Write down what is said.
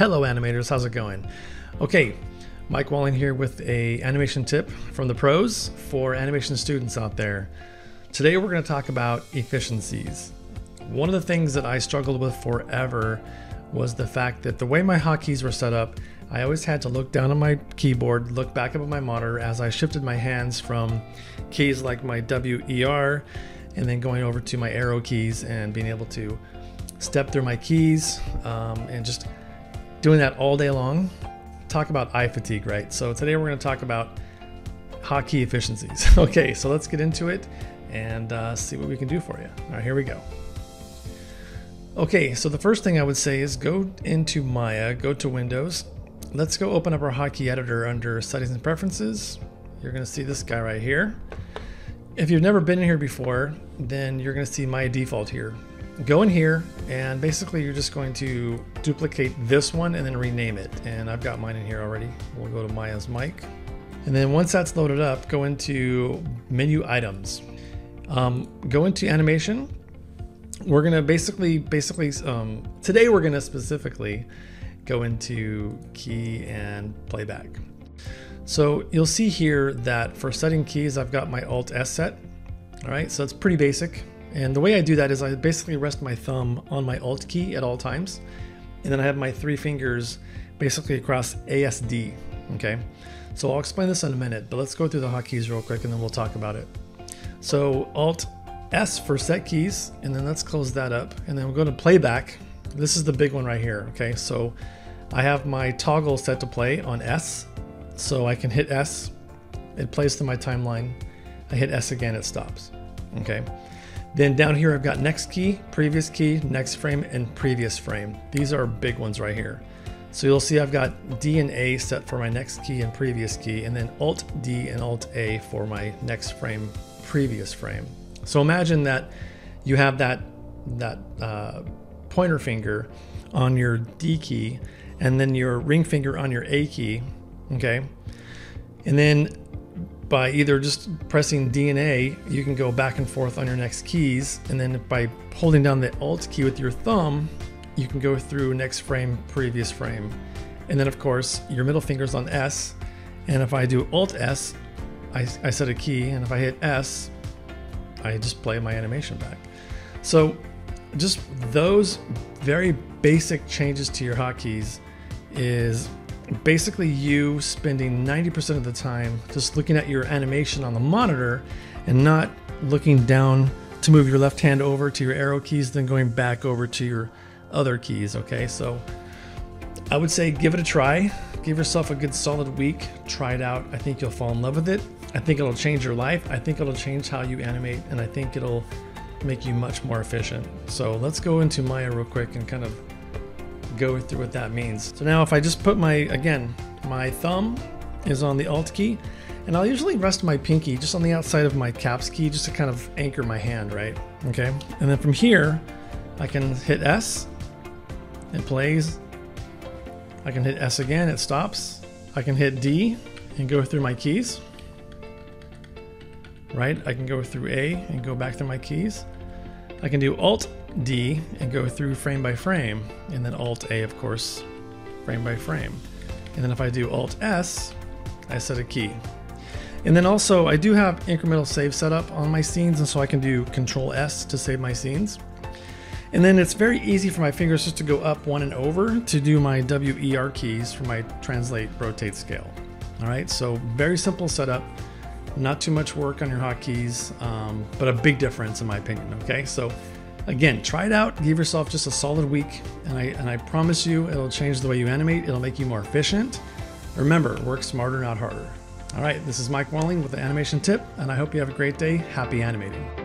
Hello animators, how's it going? Okay, Mike Walling here with a animation tip from the pros for animation students out there. Today we're going to talk about efficiencies. One of the things that I struggled with forever was the fact that the way my hotkeys were set up, I always had to look down on my keyboard, look back up at my monitor as I shifted my hands from keys like my WER and then going over to my arrow keys and being able to step through my keys um, and just doing that all day long. Talk about eye fatigue, right? So today we're going to talk about hotkey efficiencies. okay, so let's get into it and uh, see what we can do for you. All right, here we go. Okay, so the first thing I would say is go into Maya, go to Windows. Let's go open up our hotkey editor under Settings and Preferences. You're going to see this guy right here. If you've never been in here before, then you're going to see my default here go in here and basically you're just going to duplicate this one and then rename it. And I've got mine in here already. We'll go to Maya's mic. And then once that's loaded up, go into menu items. Um, go into animation. We're gonna basically, basically, um, today we're gonna specifically go into key and playback. So you'll see here that for setting keys, I've got my Alt S set. All right, so it's pretty basic. And the way I do that is I basically rest my thumb on my Alt key at all times. And then I have my three fingers basically across ASD, okay? So I'll explain this in a minute, but let's go through the hotkeys real quick and then we'll talk about it. So Alt S for set keys, and then let's close that up. And then we'll go to playback. This is the big one right here, okay? So I have my toggle set to play on S. So I can hit S, it plays to my timeline. I hit S again, it stops, okay? Then down here, I've got next key, previous key, next frame, and previous frame. These are big ones right here. So you'll see I've got D and A set for my next key and previous key, and then Alt D and Alt A for my next frame, previous frame. So imagine that you have that, that uh, pointer finger on your D key, and then your ring finger on your A key, okay? And then by either just pressing D and A, you can go back and forth on your next keys. And then by holding down the Alt key with your thumb, you can go through next frame, previous frame. And then of course, your middle finger's on S. And if I do Alt S, I, I set a key. And if I hit S, I just play my animation back. So just those very basic changes to your hotkeys is basically you spending 90% of the time just looking at your animation on the monitor and not looking down to move your left hand over to your arrow keys, then going back over to your other keys. Okay, so I would say give it a try. Give yourself a good solid week. Try it out. I think you'll fall in love with it. I think it'll change your life. I think it'll change how you animate, and I think it'll make you much more efficient. So let's go into Maya real quick and kind of go through what that means. So now if I just put my, again, my thumb is on the Alt key, and I'll usually rest my pinky just on the outside of my caps key just to kind of anchor my hand, right? Okay, and then from here, I can hit S, it plays. I can hit S again, it stops. I can hit D and go through my keys. Right, I can go through A and go back through my keys. I can do Alt D and go through frame by frame, and then Alt A, of course, frame by frame. And then if I do Alt S, I set a key. And then also, I do have incremental save set up on my scenes, and so I can do Control S to save my scenes. And then it's very easy for my fingers just to go up one and over to do my WER keys for my translate, rotate, scale. All right, so very simple setup, not too much work on your hotkeys, um, but a big difference in my opinion. Okay, so Again, try it out, give yourself just a solid week, and I, and I promise you it'll change the way you animate, it'll make you more efficient. Remember, work smarter, not harder. All right, this is Mike Walling with the animation tip, and I hope you have a great day. Happy animating.